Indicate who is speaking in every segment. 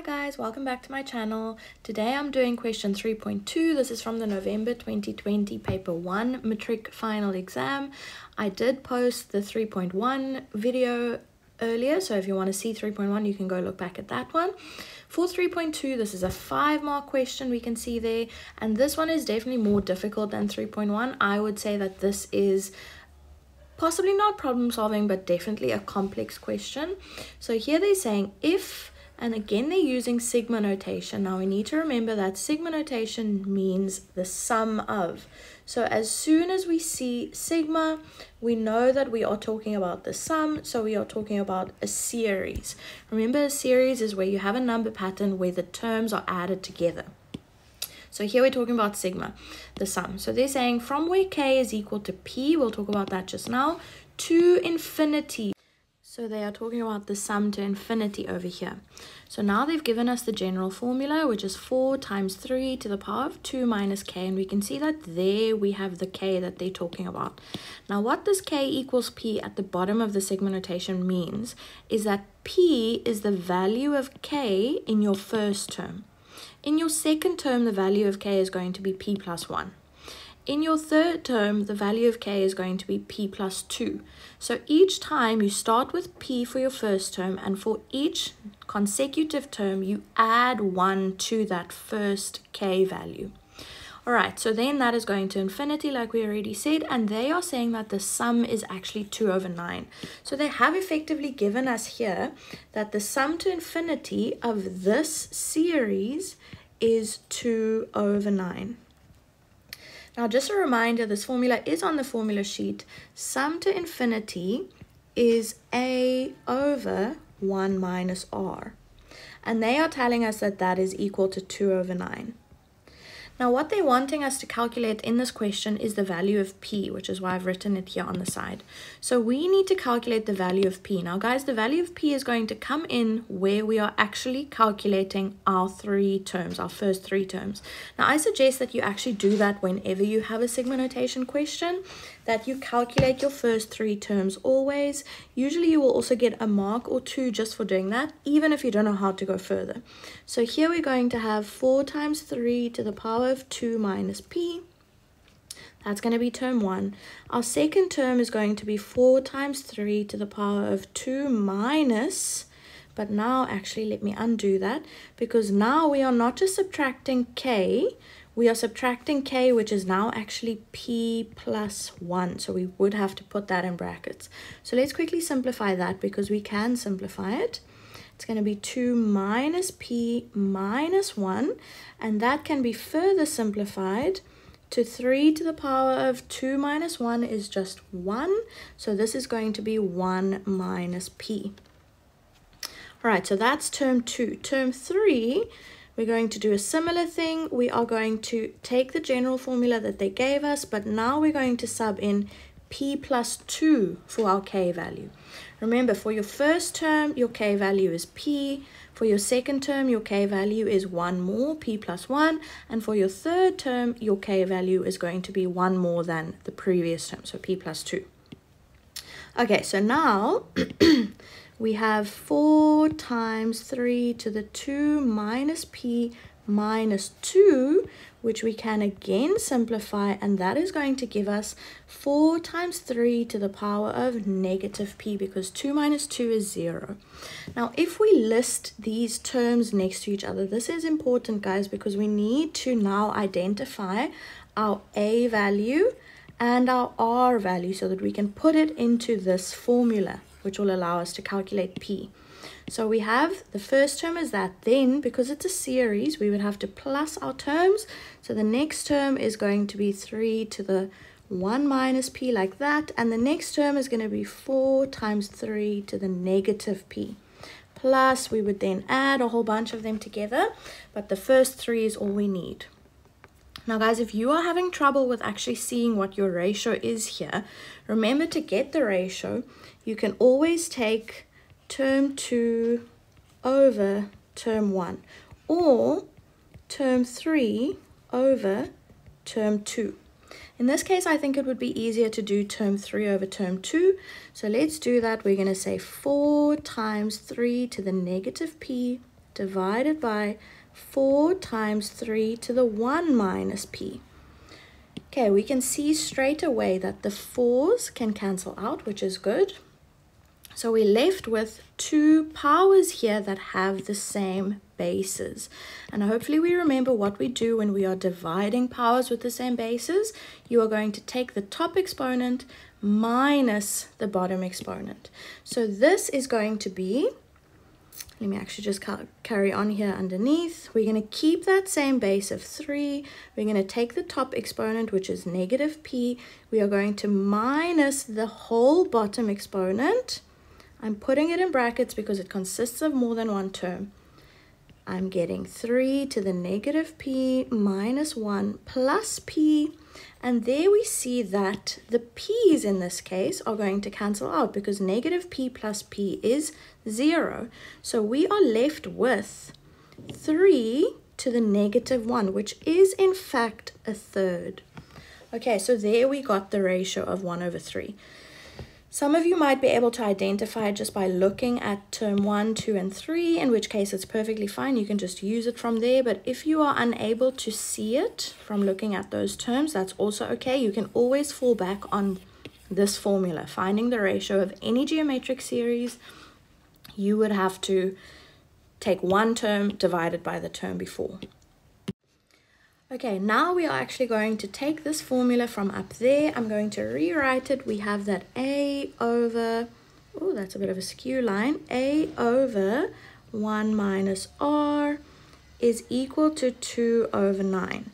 Speaker 1: Hi guys, welcome back to my channel. Today I'm doing question 3.2. This is from the November 2020 paper 1 matric final exam. I did post the 3.1 video earlier, so if you want to see 3.1 you can go look back at that one. For 3.2, this is a 5 mark question we can see there, and this one is definitely more difficult than 3.1. I would say that this is possibly not problem solving, but definitely a complex question. So here they're saying if and again, they're using sigma notation. Now we need to remember that sigma notation means the sum of. So as soon as we see sigma, we know that we are talking about the sum. So we are talking about a series. Remember a series is where you have a number pattern where the terms are added together. So here we're talking about sigma, the sum. So they're saying from where k is equal to p, we'll talk about that just now, to infinity. So they are talking about the sum to infinity over here. So now they've given us the general formula, which is 4 times 3 to the power of 2 minus k. And we can see that there we have the k that they're talking about. Now what this k equals p at the bottom of the sigma notation means is that p is the value of k in your first term. In your second term, the value of k is going to be p plus 1. In your third term, the value of k is going to be p plus 2. So each time you start with p for your first term, and for each consecutive term, you add 1 to that first k value. Alright, so then that is going to infinity like we already said, and they are saying that the sum is actually 2 over 9. So they have effectively given us here that the sum to infinity of this series is 2 over 9. Now, just a reminder, this formula is on the formula sheet. Sum to infinity is a over 1 minus r. And they are telling us that that is equal to 2 over 9. Now what they're wanting us to calculate in this question is the value of p, which is why I've written it here on the side. So we need to calculate the value of p. Now guys, the value of p is going to come in where we are actually calculating our three terms, our first three terms. Now I suggest that you actually do that whenever you have a sigma notation question that you calculate your first three terms always. Usually you will also get a mark or two just for doing that, even if you don't know how to go further. So here we're going to have 4 times 3 to the power of 2 minus p. That's going to be term 1. Our second term is going to be 4 times 3 to the power of 2 minus but now actually let me undo that because now we are not just subtracting k we are subtracting k, which is now actually p plus 1. So we would have to put that in brackets. So let's quickly simplify that because we can simplify it. It's going to be 2 minus p minus 1. And that can be further simplified to 3 to the power of 2 minus 1 is just 1. So this is going to be 1 minus p. All right, so that's term 2. Term 3 we're going to do a similar thing. We are going to take the general formula that they gave us, but now we're going to sub in p plus 2 for our k value. Remember, for your first term, your k value is p. For your second term, your k value is 1 more, p plus 1. And for your third term, your k value is going to be 1 more than the previous term, so p plus 2. Okay, so now we have 4 times 3 to the 2 minus p minus 2, which we can again simplify, and that is going to give us 4 times 3 to the power of negative p, because 2 minus 2 is 0. Now, if we list these terms next to each other, this is important, guys, because we need to now identify our a value and our r value so that we can put it into this formula which will allow us to calculate P. So we have the first term is that. Then, because it's a series, we would have to plus our terms. So the next term is going to be 3 to the 1 minus p like that. And the next term is going to be 4 times 3 to the negative p. Plus, we would then add a whole bunch of them together. But the first three is all we need. Now guys, if you are having trouble with actually seeing what your ratio is here, remember to get the ratio, you can always take term 2 over term 1 or term 3 over term 2. In this case, I think it would be easier to do term 3 over term 2. So let's do that. We're going to say 4 times 3 to the negative p divided by 4 times 3 to the 1 minus p. Okay, we can see straight away that the 4's can cancel out, which is good. So we're left with two powers here that have the same bases. And hopefully we remember what we do when we are dividing powers with the same bases. You are going to take the top exponent minus the bottom exponent. So this is going to be, let me actually just carry on here underneath. We're going to keep that same base of 3. We're going to take the top exponent, which is negative p. We are going to minus the whole bottom exponent I'm putting it in brackets because it consists of more than one term. I'm getting 3 to the negative p minus 1 plus p. And there we see that the p's in this case are going to cancel out because negative p plus p is 0. So we are left with 3 to the negative 1, which is in fact a third. Okay, so there we got the ratio of 1 over 3. Some of you might be able to identify just by looking at term 1, 2, and 3, in which case it's perfectly fine. You can just use it from there. But if you are unable to see it from looking at those terms, that's also okay. You can always fall back on this formula. Finding the ratio of any geometric series, you would have to take one term divided by the term before. Okay, now we are actually going to take this formula from up there. I'm going to rewrite it. We have that A over, oh, that's a bit of a skew line. A over 1 minus R is equal to 2 over 9.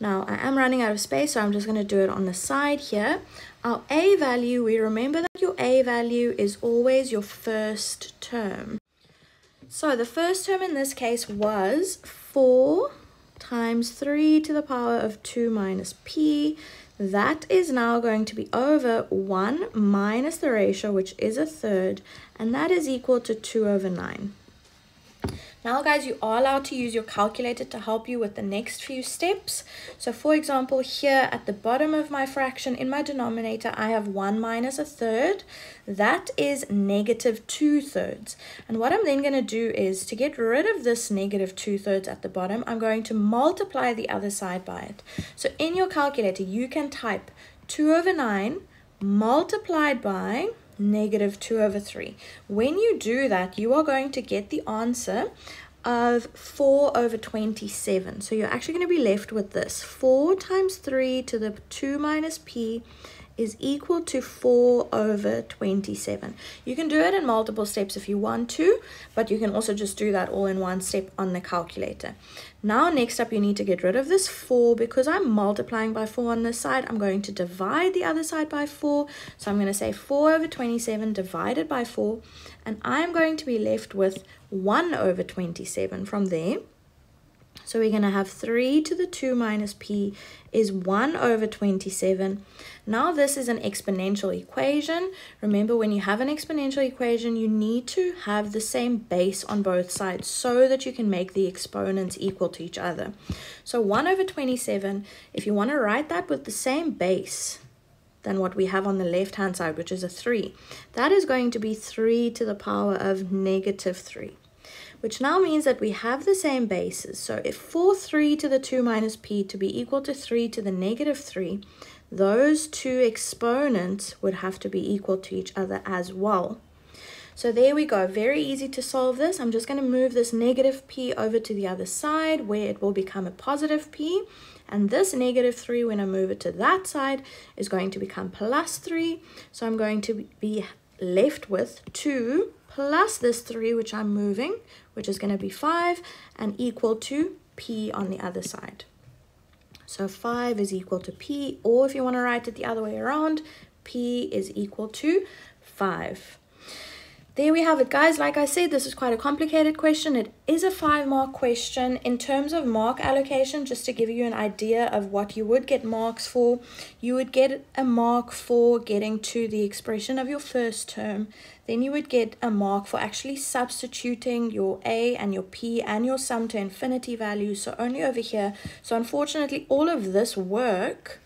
Speaker 1: Now, I am running out of space, so I'm just going to do it on the side here. Our A value, we remember that your A value is always your first term. So the first term in this case was 4 times 3 to the power of 2 minus p. That is now going to be over 1 minus the ratio, which is a third, and that is equal to 2 over 9. Now guys, you are allowed to use your calculator to help you with the next few steps. So for example, here at the bottom of my fraction in my denominator, I have 1 minus a third. That is negative 2 thirds. And what I'm then going to do is to get rid of this negative 2 thirds at the bottom, I'm going to multiply the other side by it. So in your calculator, you can type 2 over 9 multiplied by negative 2 over 3. When you do that, you are going to get the answer of 4 over 27. So you're actually going to be left with this. 4 times 3 to the 2 minus p is equal to 4 over 27. You can do it in multiple steps if you want to, but you can also just do that all in one step on the calculator. Now next up you need to get rid of this 4 because I'm multiplying by 4 on this side. I'm going to divide the other side by 4. So I'm going to say 4 over 27 divided by 4 and I'm going to be left with 1 over 27 from there. So we're going to have 3 to the 2 minus p is 1 over 27. Now this is an exponential equation. Remember when you have an exponential equation, you need to have the same base on both sides so that you can make the exponents equal to each other. So 1 over 27, if you want to write that with the same base, than what we have on the left hand side, which is a 3. That is going to be 3 to the power of negative 3 which now means that we have the same bases. So if 4, 3 to the 2 minus p to be equal to 3 to the negative 3, those two exponents would have to be equal to each other as well. So there we go, very easy to solve this. I'm just going to move this negative p over to the other side where it will become a positive p. And this negative 3, when I move it to that side, is going to become plus 3. So I'm going to be left with 2 plus this 3, which I'm moving, which is going to be 5, and equal to p on the other side. So 5 is equal to p, or if you want to write it the other way around, p is equal to 5. There we have it, guys. Like I said, this is quite a complicated question. It is a five mark question. In terms of mark allocation, just to give you an idea of what you would get marks for, you would get a mark for getting to the expression of your first term. Then you would get a mark for actually substituting your A and your P and your sum to infinity values. So only over here. So unfortunately, all of this work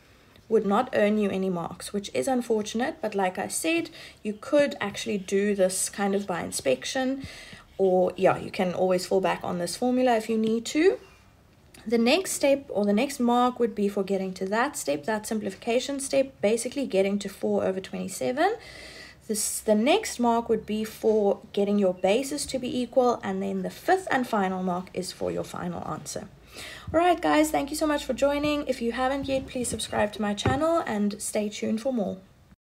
Speaker 1: would not earn you any marks, which is unfortunate. But like I said, you could actually do this kind of by inspection. or yeah, you can always fall back on this formula if you need to. The next step or the next mark would be for getting to that step, that simplification step, basically getting to 4 over 27. This, the next mark would be for getting your bases to be equal and then the fifth and final mark is for your final answer. Alright guys, thank you so much for joining. If you haven't yet, please subscribe to my channel and stay tuned for more.